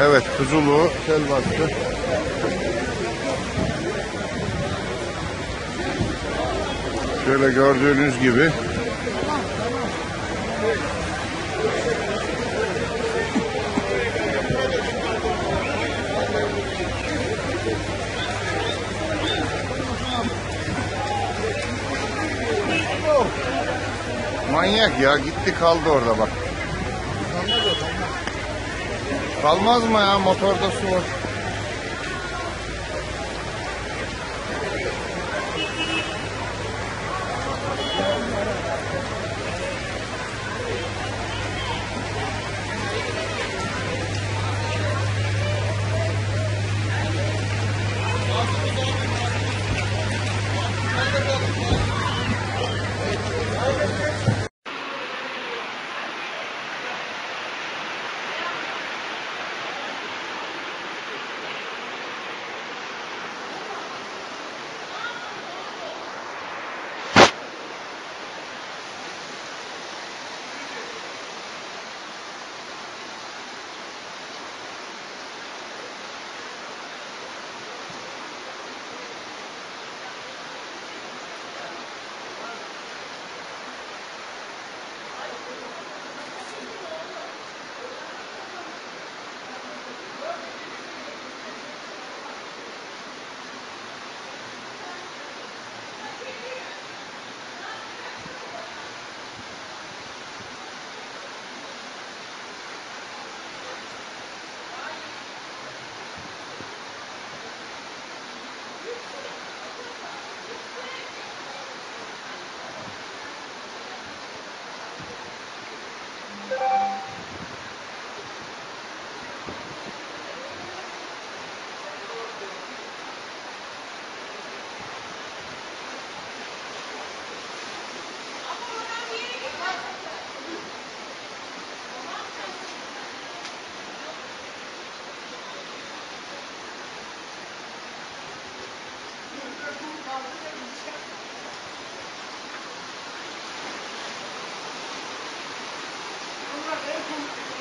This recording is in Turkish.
Evet Kızıluu sel bastı. Şöyle gördüğünüz gibi Manyak ya gitti kaldı orada bak. Kalmaz mı ya motorda su var. Thank you.